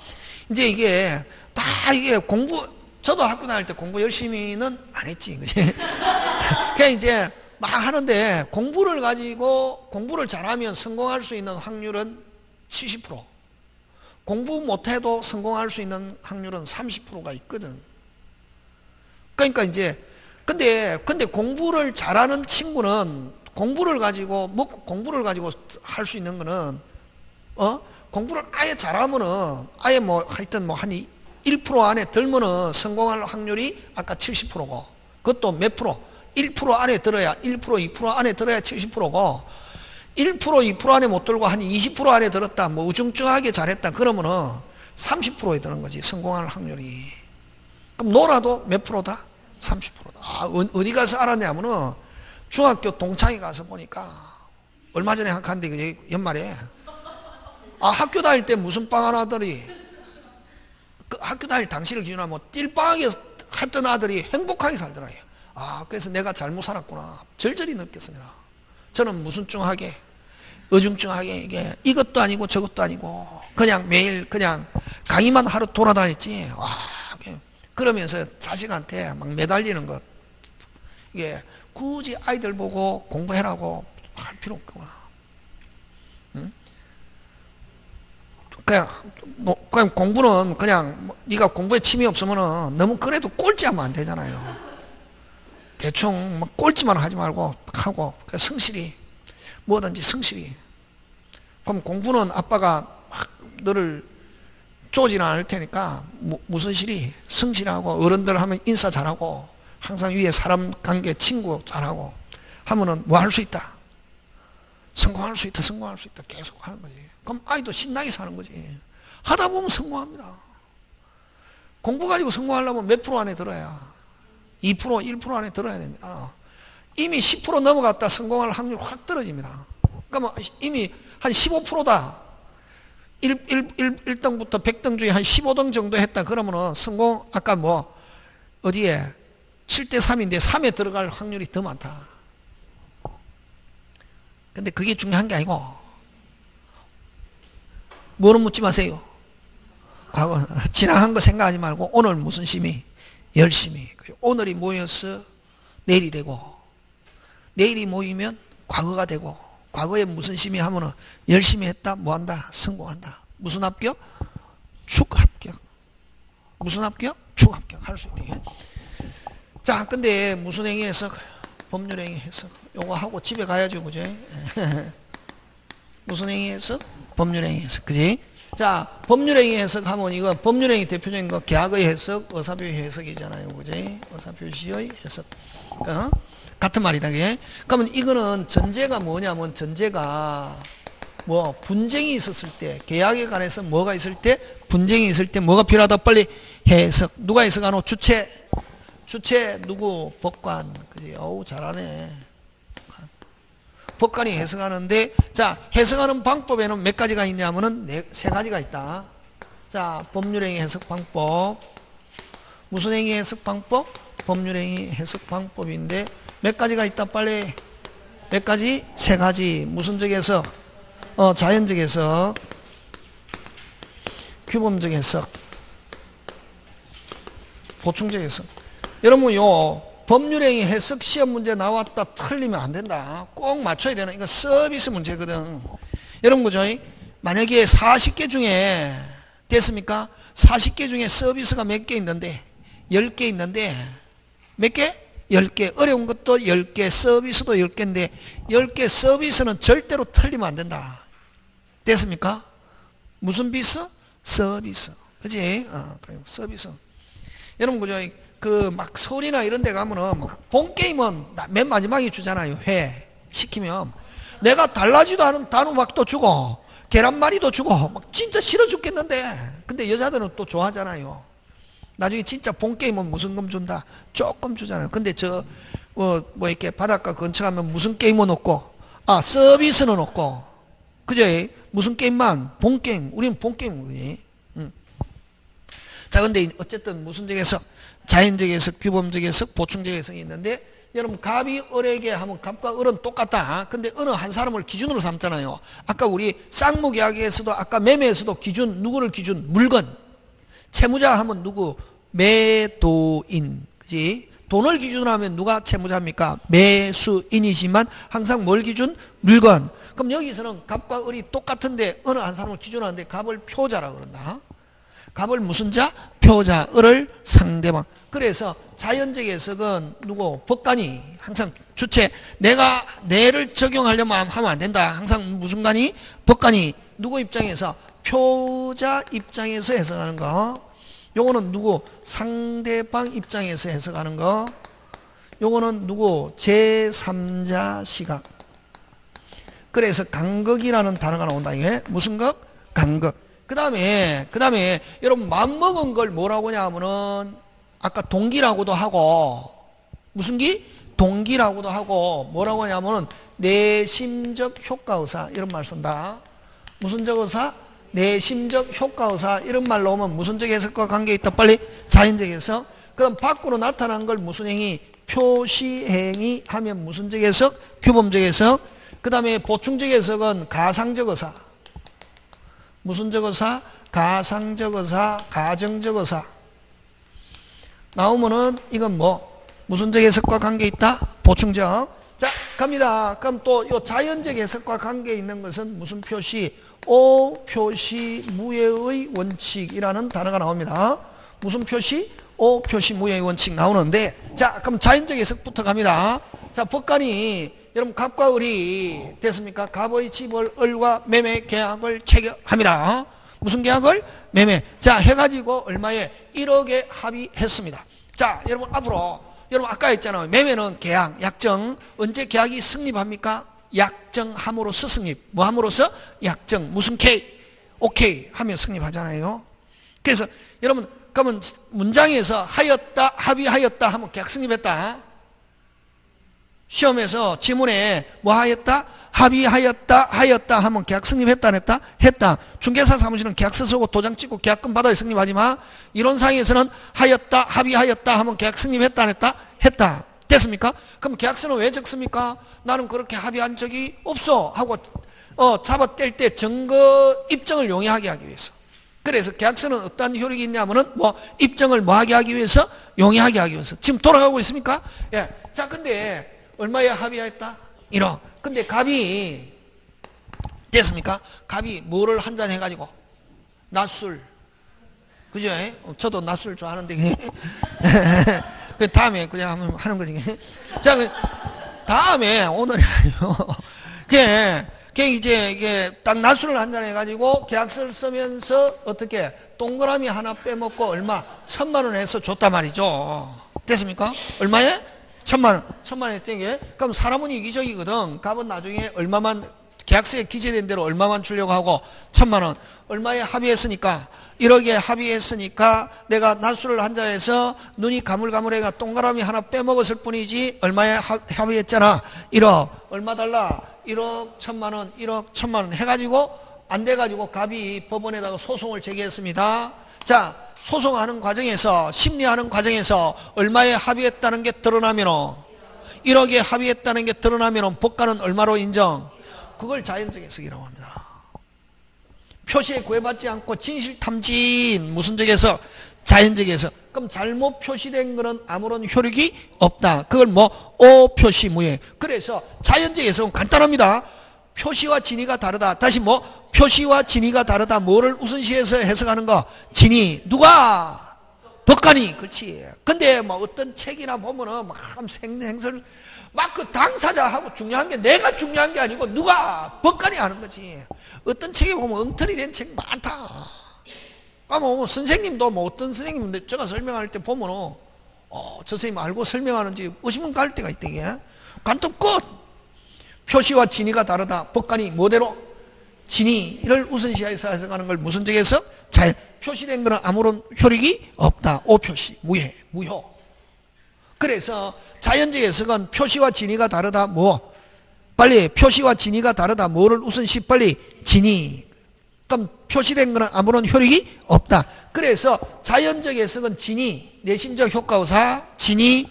이제 이게 다 이게 공부 저도 학교 다닐 때 공부 열심히는 안 했지. 그지? 그냥 이제 막 하는데 공부를 가지고 공부를 잘하면 성공할 수 있는 확률은 70%. 공부 못해도 성공할 수 있는 확률은 30%가 있거든. 그러니까 이제 근데 근데 공부를 잘하는 친구는 공부를 가지고 뭐 공부를 가지고 할 수 있는 거는 어 공부를 아예 잘하면은 아예 뭐 하여튼 뭐 한 1% 안에 들면은 성공할 확률이 아까 70%고 그것도 몇 프로 1% 안에 들어야 1% 2% 안에 들어야 70%고 1% 2% 안에 못 들고 한 20% 안에 들었다 뭐 우중충하게 잘했다 그러면은 30%에 드는 거지 성공할 확률이 그럼 놀아도 몇 프로다? 30%다 아, 어디 가서 알았냐면은 중학교 동창회 가서 보니까 얼마 전에 한 칸데 연말에 아 학교 다닐 때 무슨 빵 하나들이 그 학교 다닐 당시를 기준하면 뭐 띨빵에 했던 아들이 행복하게 살더라고요. 아 그래서 내가 잘못 살았구나 절절히 느꼈습니다. 저는 무슨 뚱하게 어중뚱하게 이게 이것도 아니고 저것도 아니고 그냥 매일 그냥 강의만 하루 돌아다녔지. 와 그러면서 자식한테 막 매달리는 것 이게 굳이 아이들 보고 공부해라고 할 필요 없구나. 응? 그냥, 뭐, 그냥 공부는 그냥 뭐 네가 공부에 취미 없으면은 너무 그래도 꼴찌하면 안 되잖아요. 대충 뭐 꼴찌만 하지 말고 하고 성실히 뭐든지 성실히. 그럼 공부는 아빠가 너를 쪼지는 않을 테니까 무슨 실이 성실하고 어른들 하면 인사 잘하고 항상 위에 사람 관계 친구 잘하고 하면은 뭐 할 수 있다. 성공할 수 있다. 성공할 수 있다. 계속 하는 거지. 그럼 아이도 신나게 사는 거지. 하다 보면 성공합니다. 공부 가지고 성공하려면 몇 프로 안에 들어야 2% 1% 안에 들어야 됩니다. 이미 10% 넘어갔다 성공할 확률 확 떨어집니다. 그러면 이미 한 15%다. 1, 1, 1, 1 등부터 100등 중에 한 15등 정도 했다. 그러면은 성공, 아까 뭐, 어디에 7대 3인데 3에 들어갈 확률이 더 많다. 근데 그게 중요한 게 아니고 뭐는 묻지 마세요. 과거 지나간 거 생각하지 말고 오늘 무슨 심이 열심히 오늘이 모여서 내일이 되고 내일이 모이면 과거가 되고 과거에 무슨 심이 하면은 열심히 했다 뭐 한다 성공한다 무슨 합격 축 합격 무슨 합격 축 합격 할 수 있게 자, 근데 무슨 행위 해석? 법률 행위 해석. 요거 하고 집에 가야죠, 그지? 무슨 행위 해석? 법률 행위 해석, 그지? 자, 법률 행위 해석 하면 이거 법률 행위 대표적인 거 계약의 해석, 의사표시 해석이잖아요, 그지? 의사표시의 해석. 어? 같은 말이다, 그게. 그러면 이거는 전제가 뭐냐면 전제가 뭐 분쟁이 있었을 때 계약에 관해서 뭐가 있을 때 분쟁이 있을 때 뭐가 필요하다 빨리 해석 누가 해석하노 주체 주체 누구? 법관. 그지? 어우, 잘하네. 법관이 해석하는데, 자, 해석하는 방법에는 몇 가지가 있냐면은 네, 세 가지가 있다. 자, 법률행위 해석 방법. 무슨 행위 해석 방법? 법률행위 해석 방법인데, 몇 가지가 있다, 빨리. 몇 가지? 세 가지. 무슨적 해석? 어, 자연적 해석. 규범적 해석. 보충적 해석. 여러분 요 법률행위 해석 시험 문제 나왔다 틀리면 안 된다. 꼭 맞춰야 되는 이거 서비스 문제거든. 여러분 그죠? 만약에 40개 중에 됐습니까? 40개 중에 서비스가 몇 개 있는데 10개 있는데 몇 개? 10개. 어려운 것도 10개, 서비스도 10개인데 10개 서비스는 절대로 틀리면 안 된다. 됐습니까? 무슨 비스? 서비스. 그지? 어, 서비스. 여러분 그죠? 그 막 서울이나 이런 데 가면은 본 게임은 맨 마지막에 주잖아요. 회 시키면 내가 달라지도 않은 단호박도 주고 계란말이도 주고 막 진짜 싫어 죽겠는데 근데 여자들은 또 좋아하잖아요. 나중에 진짜 본 게임은 무슨 금 준다 조금 주잖아요. 근데 저 뭐, 뭐 이렇게 바닷가 근처 가면 무슨 게임은 없고 아 서비스는 없고 그죠? 무슨 게임만 본 게임 우리는 본 게임이지. 응. 자 근데 어쨌든 무슨 적에서 자연적 해석, 규범적 해석, 보충적 해석이 있는데 여러분 갑이 을에게 하면 갑과 을은 똑같다. 근데 어느 한 사람을 기준으로 삼잖아요. 아까 우리 쌍무계약에서도 아까 매매에서도 기준 누구를 기준 물건 채무자 하면 누구 매도인 그지 돈을 기준으로 하면 누가 채무자입니까? 매수인이지만 항상 뭘 기준? 물건. 그럼 여기서는 갑과 을이 똑같은데 어느 한 사람을 기준으로 하는데 갑을 표자라 그런다. 갑을 무슨 자? 표자, 을을 상대방. 그래서 자연적 해석은 누구? 법관이 항상 주체. 내가 내를 적용하려면 하면 안 된다. 항상 무슨 관이? 법관이 누구 입장에서? 표자 입장에서 해석하는 거. 요거는 누구? 상대방 입장에서 해석하는 거. 요거는 누구? 제3자 시각. 그래서 간극이라는 단어가 나온다. 이게 무슨 것? 간극. 그 다음에, 그 다음에, 여러분, 맘먹은 걸 뭐라고 하냐면은, 아까 동기라고도 하고, 무슨 기? 동기라고도 하고, 뭐라고 하냐면은, 내심적 효과의사, 이런 말 쓴다. 무슨 적 의사? 내심적 효과의사, 이런 말 나오면 무슨 적 해석과 관계 있다? 빨리 자연적 해석. 그럼 밖으로 나타난 걸 무슨 행위? 표시행위 하면 무슨 적 해석? 규범적 해석. 그 다음에 보충적 해석은 가상적 의사. 무슨 적어사? 가상 적어사, 가정 적어사. 나오면은 이건 뭐 무슨 적 해석과 관계 있다? 보충적. 자, 갑니다. 그럼 또 이 자연적 해석과 관계 있는 것은 무슨 표시? 오 표시 무예의 원칙이라는 단어가 나옵니다. 무슨 표시? 오 표시 무예의 원칙 나오는데 자, 그럼 자연적 해석부터 갑니다. 자, 법관이 여러분 갑과 을이 됐습니까? 갑의 집을 을과 매매 계약을 체결합니다. 무슨 계약을? 매매. 자 해가지고 얼마에? 1억에 합의했습니다. 자 여러분 앞으로 여러분 아까 했잖아요. 매매는 계약, 약정 언제 계약이 성립합니까? 약정함으로써 성립. 뭐 함으로써? 약정. 무슨 K? 오케이 하면 성립하잖아요. 그래서 여러분 그러면 문장에서 하였다, 합의하였다 하면 계약 성립했다. 시험에서 지문에 뭐 하였다? 합의하였다, 하였다 하면 계약 성립했다, 안 했다? 했다. 중개사 사무실은 계약서 쓰고 도장 찍고 계약금 받아야 성립하지 마. 이론상에서는 하였다, 합의하였다 하면 계약 성립했다, 안 했다? 했다. 됐습니까? 그럼 계약서는 왜 적습니까? 나는 그렇게 합의한 적이 없어. 하고, 어, 잡아 뗄 때 증거 입증을 용이하게 하기 위해서. 그래서 계약서는 어떤 효력이 있냐면은 뭐 입증을 뭐 하게 하기 위해서? 용이하게 하기 위해서. 지금 돌아가고 있습니까? 예. 자, 근데 얼마에 합의했다? 1억. 근데 갑이 됐습니까? 갑이 뭐를 한 잔 해가지고 낮술 그죠? 저도 낮술 좋아하는데 그 다음에 그냥 하는 거지. 자, 그 다음에 오늘이 아니고 그게 그 이제 이게 딱 낮술을 한 잔 해가지고 계약서를 쓰면서 어떻게 동그라미 하나 빼먹고 얼마 천만 원 해서 줬단 말이죠. 됐습니까? 얼마에? 천만 원, 천만 원 했던 게, 그럼 사람은 이기적이거든. 값은 나중에 얼마만, 계약서에 기재된 대로 얼마만 주려고 하고, 천만 원. 얼마에 합의했으니까, 1억에 합의했으니까, 내가 낮술을 한잔 해서 눈이 가물가물해가 동그라미 하나 빼먹었을 뿐이지, 얼마에 합의했잖아. 1억. 얼마 달라? 1억 천만 원, 1억 천만 원 해가지고, 안 돼가지고 갑이 법원에다가 소송을 제기했습니다. 자, 소송하는 과정에서 심리하는 과정에서 얼마에 합의했다는 게 드러나면 1억에 합의했다는 게 드러나면 법관은 얼마로 인정? 그걸 자연적 해석이라고 합니다. 표시에 구애받지 않고 진실탐진 무슨 적에서 자연적 해석 그럼 잘못 표시된 거는 아무런 효력이 없다. 그걸 뭐 오표시 무예. 그래서 자연적 해석은 간단합니다. 표시와 진위가 다르다. 다시 뭐 표시와 진위가 다르다. 뭐를 우선시해서 해석하는 거? 진위. 누가? 법관이. 그렇지. 근데 뭐 어떤 책이나 보면은 막 생설 막 그 당사자하고 중요한 게 내가 중요한 게 아니고 누가? 법관이 하는 거지. 어떤 책에 보면 엉터리 된 책 많다. 아, 뭐, 선생님도 뭐 어떤 선생님인데 제가 설명할 때 보면은 어, 저 선생님 알고 설명하는지 의심은 갈 때가 있다 이게 관점 끝 표시와 진위가 다르다. 법관이 뭐대로 진위를 우선시해서 해석하는 걸 무슨 적에서 잘 표시된 거는 아무런 효력이 없다. 오표시. 무해 무효. 그래서 자연적 해석은 표시와 진위가 다르다. 뭐? 빨리 표시와 진위가 다르다. 뭐를 우선시 빨리 진위. 그럼 표시된 거는 아무런 효력이 없다. 그래서 자연적 해석은 진위 내심적 효과의사 진위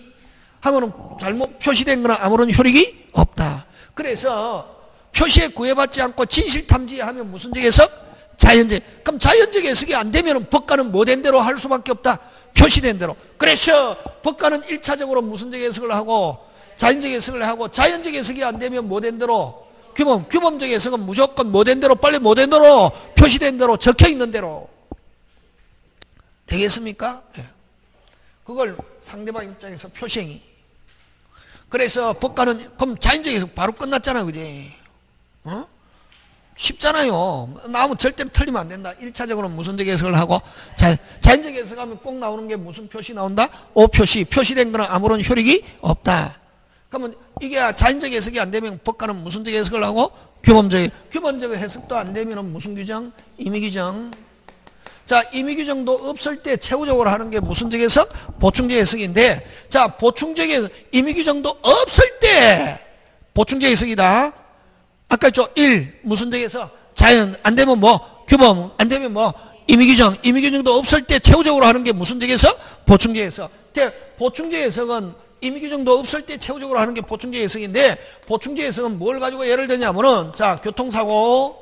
하면은 잘못 표시된 거는 아무런 효력이 없다 그래서 표시에 구애받지 않고 진실탐지하면 무슨 적 해석? 자연적 그럼 자연적 해석이 안 되면 법가는 뭐된 대로 할 수밖에 없다 표시된 대로 그래서 법가는 1차적으로 무슨 적 해석을 하고 자연적 해석을 하고 자연적 해석이 안 되면 뭐된 대로 규범 규범적 해석은 무조건 뭐된 대로 빨리 뭐된 대로 표시된 대로 적혀 있는 대로 되겠습니까? 예. 그걸 상대방 입장에서 표시행위 그래서 법가는 그럼 자연적 해석 바로 끝났잖아 그지 어? 쉽잖아요. 나오면 절대로 틀리면 안 된다. 1차적으로 무슨적 해석을 하고 자, 자연적 해석하면 꼭 나오는 게 무슨 표시 나온다? 오 표시. 표시된 거는 아무런 효력이 없다. 그러면 이게 자연적 해석이 안 되면 법가는 무슨적 해석을 하고 규범적 규범적 해석도 안 되면 무슨 규정? 임의 규정. 자, 임의 규정도 없을 때 최후적으로 하는 게 무슨 적 해석? 보충적 해석인데 자, 보충적 해석 임의 규정도 없을 때 보충적 해석이다. 아까 저 1, 무슨 적에서 자연, 안 되면 뭐, 규범, 안 되면 뭐, 임의규정, 임의규정도 없을 때 최후적으로 하는 게 무슨 적에서? 보충적 해석. 보충적 해석은 임의규정도 없을 때 최후적으로 하는 게 보충적 해석인데, 보충적 해석은 뭘 가지고 예를 들냐면은, 자, 교통사고,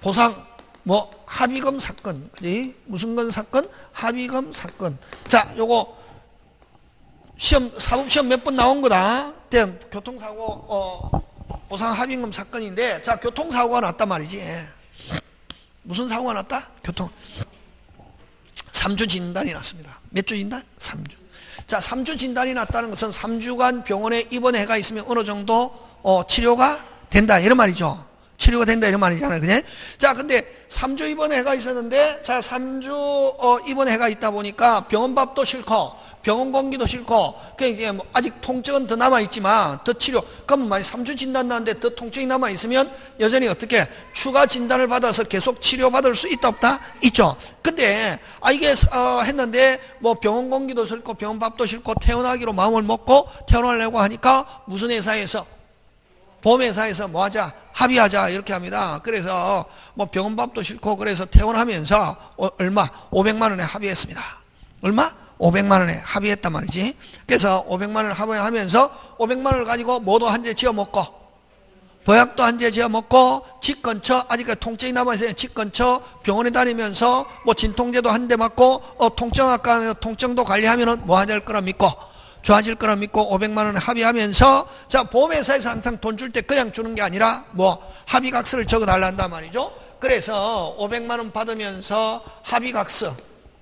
보상, 뭐, 합의금 사건, 그지? 무슨 건 사건? 합의금 사건. 자, 요거, 시험, 사법 시험 몇 번 나온 거다. 교통사고, 어, 보상 합의금 사건인데 자 교통사고가 났단 말이지 무슨 사고가 났다? 교통 3주 진단이 났습니다 몇 주 진단? 3주 자 3주 진단이 났다는 것은 3주간 병원에 입원해가 있으면 어느 정도 어, 치료가 된다 이런 말이죠 치료가 된다 이런 말이잖아요 그냥 자 근데 3주 입원해가 있었는데 자 3주 어, 입원해가 있다 보니까 병원 밥도 싫고 병원 공기도 싫고 그 이제 뭐 아직 통증은 더 남아 있지만 더 치료 그럼 만약 3주 진단 나는데 더 통증이 남아 있으면 여전히 어떻게 추가 진단을 받아서 계속 치료 받을 수 있다 없다 있죠. 근데 아 이게 어, 했는데 뭐 병원 공기도 싫고 병원 밥도 싫고 퇴원하기로 마음을 먹고 퇴원하려고 하니까 무슨 회사에서 보험회사에서 뭐 하자 합의하자 이렇게 합니다. 그래서 뭐 병원밥도 싫고 그래서 퇴원하면서 어, 얼마 500만 원에 합의했습니다. 얼마? 500만 원에 합의했단 말이지. 그래서 500만 원을 합의하면서 500만 원을 가지고 모두 한재 지어 먹고 보약도 한 재 지어 먹고 집 근처 아직까지 통증이 남아있어요. 집 근처 병원에 다니면서 뭐 진통제도 한 대 맞고 어, 통증학과 통증도 관리하면 은 뭐해야 될 거라 믿고 좋아질 거라 믿고 500만 원을 합의하면서 자 보험회사에서 항상 돈 줄 때 그냥 주는 게 아니라 뭐 합의각서를 적어달란단 말이죠. 그래서 500만 원 받으면서 합의각서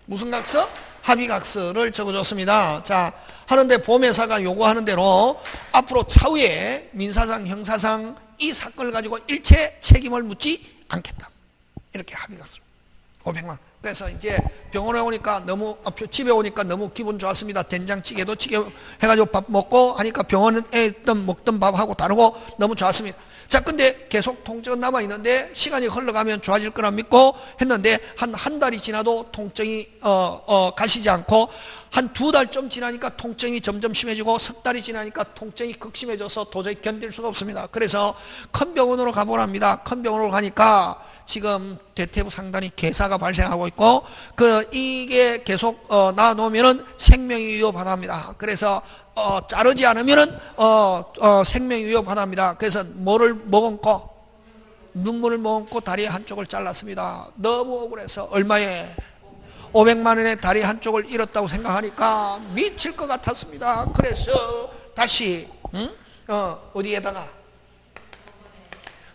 무슨 각서? 합의각서를 적어줬습니다. 자, 하는데 보험회사가 요구하는 대로 앞으로 차후에 민사상, 형사상 이 사건을 가지고 일체 책임을 묻지 않겠다. 이렇게 합의각서. 500만. 그래서 이제 병원에 오니까 너무, 아, 집에 오니까 너무 기분 좋았습니다. 된장찌개도 찌개 해가지고 밥 먹고 하니까 병원에 있던 먹던 밥하고 다르고 너무 좋았습니다. 자, 근데 계속 통증은 남아 있는데 시간이 흘러가면 좋아질 거라 믿고 했는데 한, 한 달이 지나도 통증이, 어, 어, 가시지 않고 한 두달좀 지나니까 통증이 점점 심해지고 석 달이 지나니까 통증이 극심해져서 도저히 견딜 수가 없습니다. 그래서 큰 병원으로 가보랍니다. 큰 병원으로 가니까 지금 대퇴부 상단이 개사가 발생하고 있고 그 이게 계속 어, 나놓으면은 생명이 위협하답니다. 그래서 어, 자르지 않으면은 어, 어, 생명이 위협하답니다. 그래서 뭐를 머금고 눈물을 머금고 다리 한쪽을 잘랐습니다. 너무 억울해서 얼마에 500만 원의 다리 한쪽을 잃었다고 생각하니까 미칠 것 같았습니다. 그래서 다시 응? 어, 어디에다가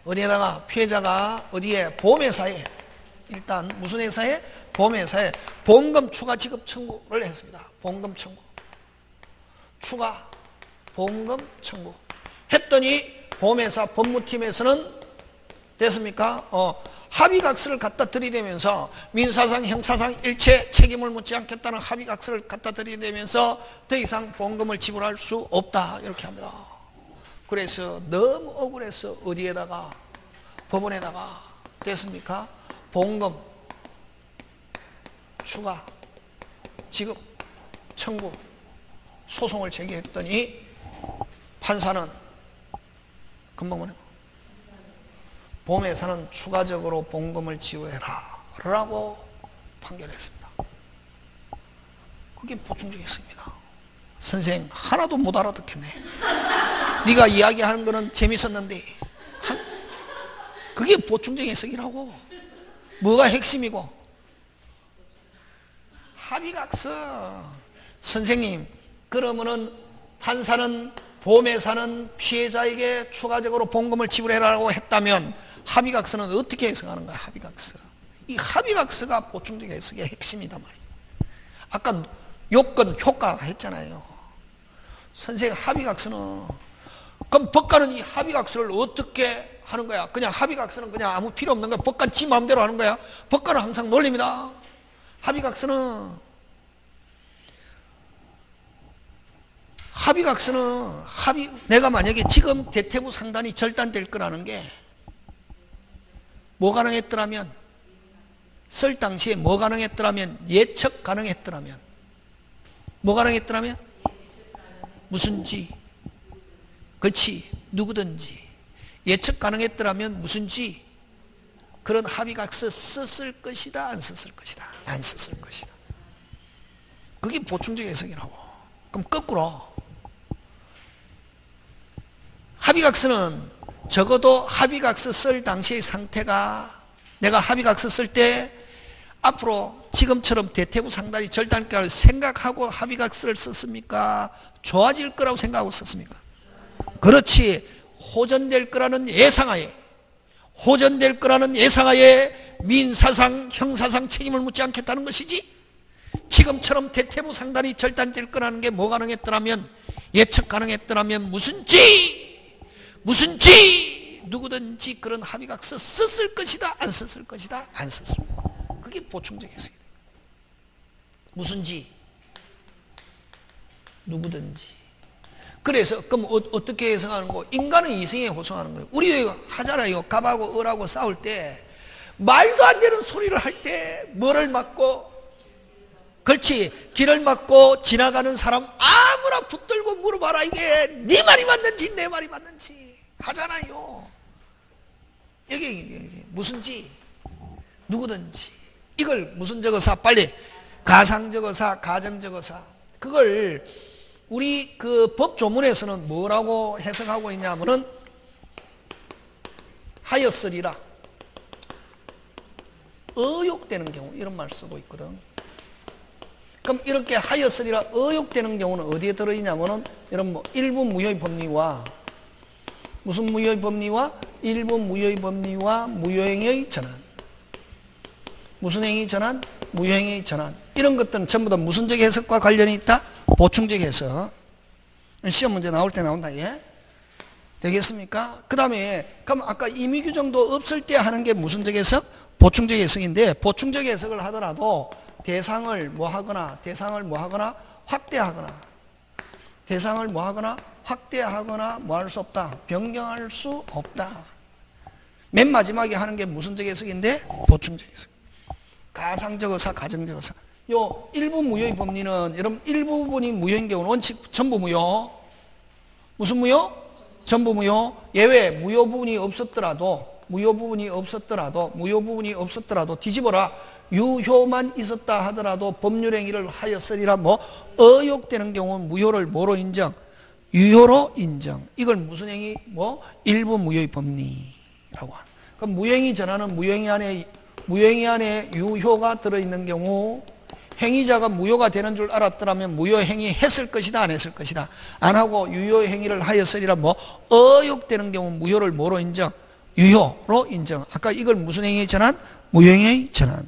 어디에다가 피해자가 어디에 보험회사에 일단 무슨 회사에 보험회사에 보험금 추가 지급 청구를 했습니다. 보험금 청구 추가 보험금 청구 했더니 보험회사 법무팀에서는 됐습니까? 어, 합의각서를 갖다 들이대면서 민사상 형사상 일체 책임을 묻지 않겠다는 합의각서를 갖다 들이대면서 더 이상 보험금을 지불할 수 없다 이렇게 합니다. 그래서 너무 억울해서 어디에다가 법원에다가 됐습니까? 보험금 추가 지급 청구 소송을 제기했더니 판사는 금방문에 보험회사는 추가적으로 보험금을 지불해라 라고 판결했습니다. 그게 보충적이었습니다. 선생 하나도 못 알아듣겠네. 네가 이야기하는 거는 재밌었는데 그게 보충적 해석이라고. 뭐가 핵심이고? 합의각서. 선생님, 그러면은 판사는 보험회사는 피해자에게 추가적으로 보험금을 지불해라고 했다면 합의각서는 어떻게 해석하는 거야? 합의각서. 이 합의각서가 보충적 해석의 핵심이다 말이야. 아까 요건 효과가 했잖아요. 선생 합의각서는 그럼 법관은 이 합의각서를 어떻게 하는 거야? 그냥 합의각서는 그냥 아무 필요 없는 거야. 법관 지 마음대로 하는 거야. 법관은 항상 놀립니다. 합의각서는 합의각서는 합의 내가 만약에 지금 대퇴부 상단이 절단될 거라는 게 뭐 가능했더라면 쓸 당시에 뭐 가능했더라면 예측 가능했더라면 뭐 가능했더라면 무슨지 그렇지. 누구든지. 예측 가능했더라면 무슨 지 그런 합의각서 썼을 것이다 안 썼을 것이다. 안 썼을 것이다. 그게 보충적 해석이라고. 그럼 거꾸로. 합의각서는 적어도 합의각서 쓸 당시의 상태가 내가 합의각서 쓸 때 앞으로 지금처럼 대퇴부 상단이 절단가를 생각하고 합의각서를 썼습니까? 좋아질 거라고 생각하고 썼습니까? 그렇지. 호전될 거라는 예상하에 호전될 거라는 예상하에 민사상 형사상 책임을 묻지 않겠다는 것이지? 지금처럼 대퇴부 상단이 절단될 거라는 게 뭐 가능했더라면 예측 가능했더라면 무슨지 무슨 지 누구든지 그런 합의각서 썼을 것이다 안 썼을 것이다 안 썼을 것이다. 그게 보충적 해석이 돼요 무슨 지 누구든지 그래서 그럼 어, 떻게 해석하는 거 인간은 이성에 호소하는 거예요. 우리 하잖아요 갑하고 을하고 싸울 때 말도 안 되는 소리를 할 때 뭐를 맞고? 그렇지. 길을 막고 지나가는 사람 아무나 붙들고 물어봐라. 이게 네 말이 맞는지 내 말이 맞는지. 하잖아요. 여기 무슨지? 누구든지. 이걸 무슨 적어사? 빨리. 가상 적어사 가정 적어사. 그걸 우리 그 법조문에서는 뭐라고 해석하고 있냐면은 하였으리라 의욕되는 경우 이런 말 쓰고 있거든. 그럼 이렇게 하였으리라 의욕되는 경우는 어디에 들어있냐면은 이런 뭐 일부 무효의 법리와 무슨 무효의 법리와 일부 무효의 법리와 무효행위의 전환. 무슨 행위 전환? 무효행위 전환. 이런 것들은 전부 다 무슨적 해석과 관련이 있다? 보충적 해석. 시험 문제 나올 때 나온다, 예? 되겠습니까? 그 다음에, 그럼 아까 임의 규정도 없을 때 하는 게 무슨 적 해석? 보충적 해석인데, 보충적 해석을 하더라도 대상을 뭐 하거나, 대상을 뭐 하거나, 확대하거나, 대상을 뭐 하거나, 확대하거나 뭐 할 수 없다. 변경할 수 없다. 맨 마지막에 하는 게 무슨 적 해석인데? 보충적 해석. 가상적 의사, 가정적 의사. 요 일부 무효의 법리는 여러분 일부분이 무효인 경우는 원칙 전부 무효. 무슨 무효? 전부 무효. 예외 무효 부분이 없었더라도 무효 부분이 없었더라도 무효 부분이 없었더라도 뒤집어라. 유효만 있었다 하더라도 법률 행위를 하였으리라 뭐 의혹되는 경우는 무효를 뭐로 인정? 유효로 인정. 이걸 무슨 행위? 뭐 일부 무효의 법리라고 한. 그럼 무효행위 전환은 무효행위 안에 무효행위 안에 유효가 들어 있는 경우 행위자가 무효가 되는 줄 알았더라면 무효 행위 했을 것이다 안 했을 것이다 안 하고 유효 행위를 하였으리라 뭐 어욕되는 경우 무효를 뭐로 인정 유효로 인정 아까 이걸 무슨 행위 전환 무효 행위 전환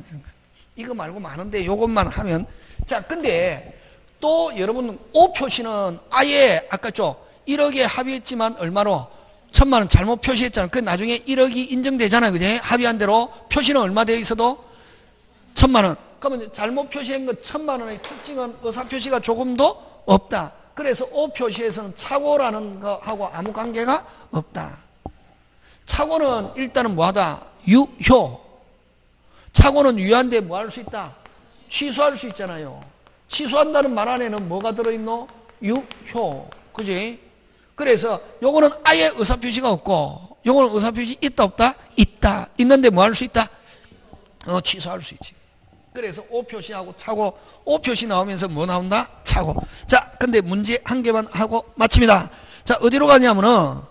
이거 말고 많은데 이것만 하면 자 근데 또 여러분 오 표시는 아예 아까 죠 1억에 합의했지만 얼마로 천만 원 잘못 표시했잖아. 그 나중에 1억이 인정되잖아. 그지? 합의한 대로 표시는 얼마 되어 있어도 천만 원. 그러면 잘못 표시한 건 천만 원의 특징은 의사 표시가 조금도 없다. 그래서 오 표시에서는 착오라는 거하고 아무 관계가 없다. 착오는 일단은 뭐하다? 유효. 착오는 유효한데 뭐 할 수 있다? 취소할 수 있잖아요. 취소한다는 말 안에는 뭐가 들어있노? 유효. 그지? 그래서 요거는 아예 의사표시가 없고 요거는 의사표시 있다 없다? 있다. 있는데 뭐 할 수 있다? 어, 취소할 수 있지. 그래서 O 표시하고 차고 O 표시 나오면서 뭐 나온다? 차고. 자, 근데 문제 한 개만 하고 마칩니다. 자, 어디로 가냐면은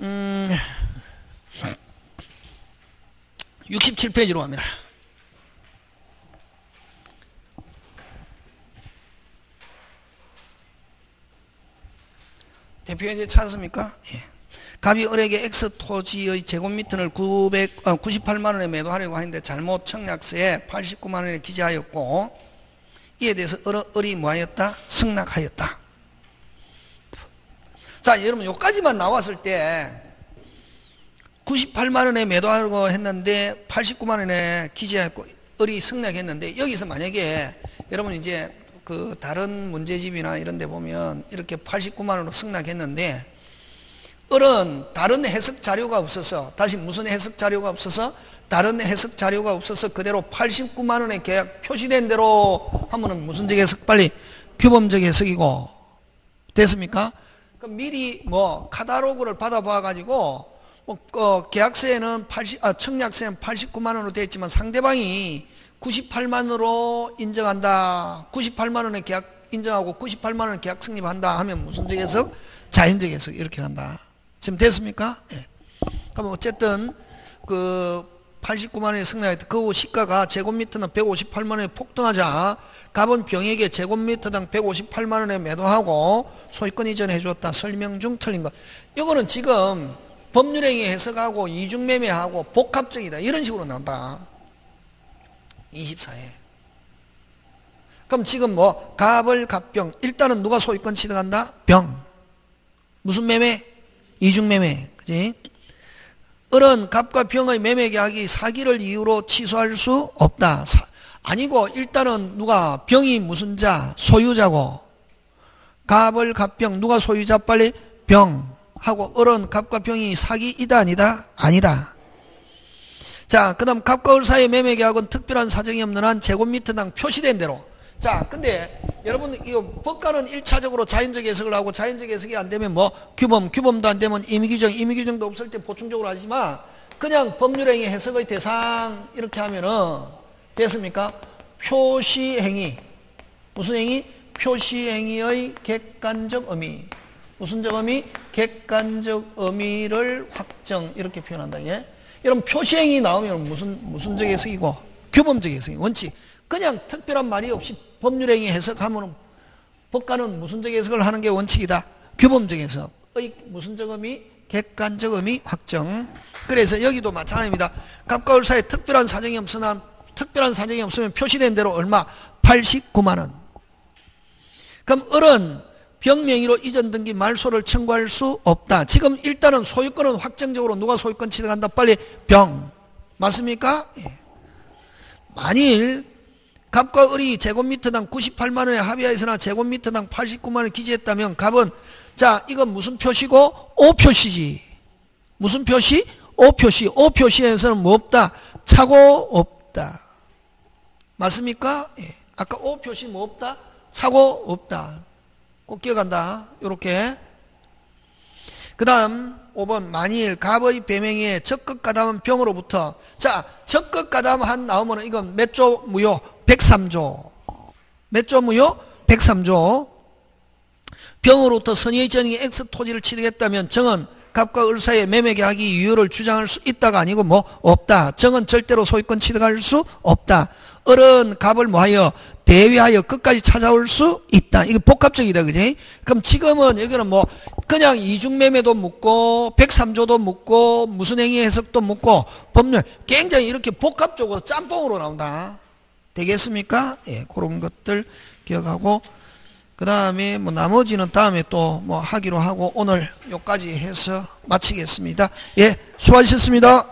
음 67페이지로 갑니다. 대표 이제 찾았습니까? 예. 갑이 을에게 X 토지의 제곱미터를 900, 어, 98만 원에 매도하려고 하는데 잘못 청약서에 89만 원에 기재하였고 이에 대해서 을, 을이 뭐하였다? 승낙하였다. 자 여러분 여기까지만 나왔을 때 98만 원에 매도하려고 했는데 89만 원에 기재했고 을이 승낙했는데 여기서 만약에 여러분 이제 그 다른 문제집이나 이런 데 보면 이렇게 89만 원으로 승낙했는데 을은 다른 해석 자료가 없어서 다시 무슨 해석 자료가 없어서 다른 해석 자료가 없어서 그대로 89만 원의 계약 표시된 대로 하면은 무슨 적 해석 빨리 규범적 해석이고 됐습니까? 그럼 미리 뭐 카다로그를 받아봐 가지고 뭐 어, 계약서에는 80, 아, 청약서에는 89만 원으로 되어 있지만 상대방이 98만으로 인정한다. 98만 원의 계약 인정하고 98만 원의 계약 성립한다 하면 무슨 적 해석? 자연적 해석 이렇게 간다. 지금 됐습니까? 예. 그럼 어쨌든 그 89만 원의 승낙했다. 그 시가가 제곱미터는 158만 원에 폭등하자 갑은 병에게 제곱미터당 158만 원에 매도하고 소유권 이전해 주었다. 설명 중 틀린 것. 이거는 지금 법률행위 해석하고 이중매매하고 복합적이다. 이런 식으로 나온다. 24회. 그럼 지금 뭐 갑을 갑병 일단은 누가 소유권 취득한다? 병. 무슨 매매? 이중매매. 그지? 을은 갑과 병의 매매 계약이 사기를 이유로 취소할 수 없다. 사, 아니고 일단은 누가 병이 무슨 자? 소유자고. 갑을 갑병 누가 소유자 빨리 병 하고 을은 갑과 병이 사기이다 아니다? 아니다. 자, 그 다음 갑과 을 사이의 매매 계약은 특별한 사정이 없는 한 제곱미터당 표시된 대로. 자, 근데 여러분 이거 법관은 1차적으로 자연적 해석을 하고 자연적 해석이 안 되면 뭐 규범, 규범도 안 되면 임의규정, 임의규정도 없을 때 보충적으로 하지만 그냥 법률행위 해석의 대상 이렇게 하면은 됐습니까? 표시행위. 무슨 행위? 표시행위의 객관적 의미. 무슨 적 의미? 객관적 의미를 확정 이렇게 표현한다. 예? 여러분 표시행위 나오면 무슨 무슨 적 해석이고 규범적 해석이 원칙 그냥 특별한 말이 없이 법률행위 해석하면 법관은 무슨 적 해석을 하는 게 원칙이다 규범적 해석의 무슨 적 의미 객관적 의미 확정 그래서 여기도 마찬가지입니다 갑과 을 사이에 특별한 사정이 없으나 특별한 사정이 없으면 표시된 대로 얼마 89만 원 그럼 을은 병명의로 이전 등기 말소를 청구할 수 없다. 지금 일단은 소유권은 확정적으로 누가 소유권 취득한다? 빨리 병. 맞습니까? 예. 만일 갑과 을이 제곱미터당 98만 원에 합의하였으나 제곱미터당 89만 원 기재했다면 갑은 자 이건 무슨 표시고 O 표시지. 무슨 표시? O 표시. O 표시에서는 뭐 없다? 차고 없다. 맞습니까? 예. 아까 O 표시 뭐 없다? 차고 없다. 꼭 기억한다. 요렇게. 그 다음 5번 만일 갑의 배명에 적극 가담은 병으로부터 자 적극 가담 한 나오면 이건 몇 조 무효? 103조 몇 조 무효? 103조 병으로부터 선의의 전이 X 토지를 취득했다면 정은 갑과 을 사이의 매매 계약이 유효를 주장할 수 있다가 아니고 뭐 없다. 정은 절대로 소유권 취득할 수 없다. 을은 갑을 뭐하여 대위하여 끝까지 찾아올 수 있다. 이게 복합적이다. 그지? 그럼 지금은 여기는 뭐 그냥 이중매매도 묻고 103조도 묻고 무슨 행위 해석도 묻고 법률 굉장히 이렇게 복합적으로 짬뽕으로 나온다. 되겠습니까? 예, 그런 것들 기억하고 그그 다음에 뭐 나머지는 다음에 또 뭐 하기로 하고 오늘 요까지 해서 마치겠습니다. 예, 수고하셨습니다.